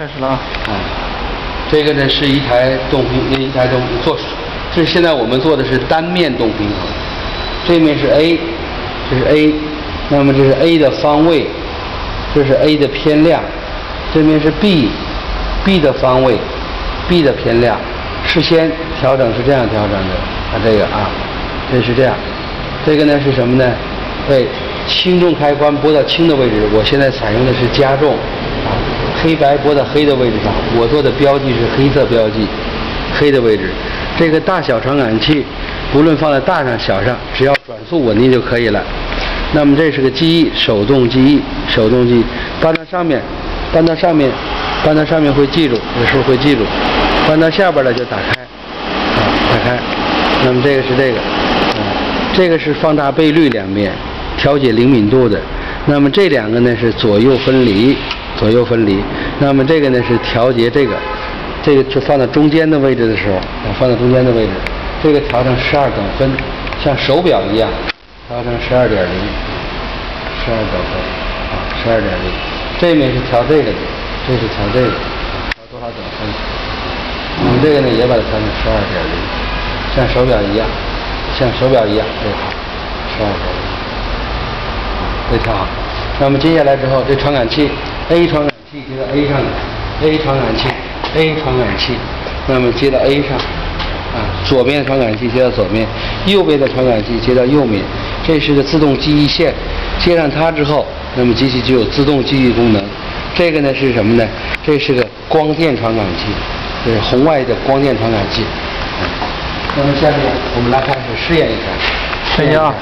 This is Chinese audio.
开始了啊。嗯，这个呢是一台动平，一台动做，这现在我们做的是单面动平衡，这面是 A，这是 A，那么这是 A 的方位，这是 A 的偏量，这面是 B，B 的方位，B 的偏量，事先调整是这样调整的，啊这个啊，这是这样，这个呢是什么呢？对，轻重开关拨到轻的位置，我现在采用的是加重，黑白拨到黑的位置上，我做的标记是黑色标记，黑的位置。这个大小传感器，不论放在大上小上，只要转速稳定就可以了。那么这是个记忆，手动记忆，手动记忆，搬到上面，搬到上面，搬到上面会记住，有时候会记住，搬到下边了就打开，啊，打开。那么这个是这个，啊，这个是放大倍率两面。调节灵敏度的，那么这两个呢是左右分离，左右分离。那么这个呢是调节这个，这个就放到中间的位置的时候，放到中间的位置，这个调成十二等分，像手表一样，调成十二点零，十二等分，啊，十二点零。这面是调这个的，这是调这个，调多少等分？我们这个呢也把它调成十二点零，像手表一样，像手表一样，对，十二点零。这调好，那么接下来之后，这传感器 A 传感器接到 A 上，A 传感器 A 传感器，那么接到 A 上，啊，左边的传感器接到左面，右边的传感器接到右面，这是个自动记忆线，接上它之后，那么机器就有自动记忆功能。这个呢是什么呢？这是个光电传感器，这是红外的光电传感器。那么下面我们来开始试验一下，试验啊。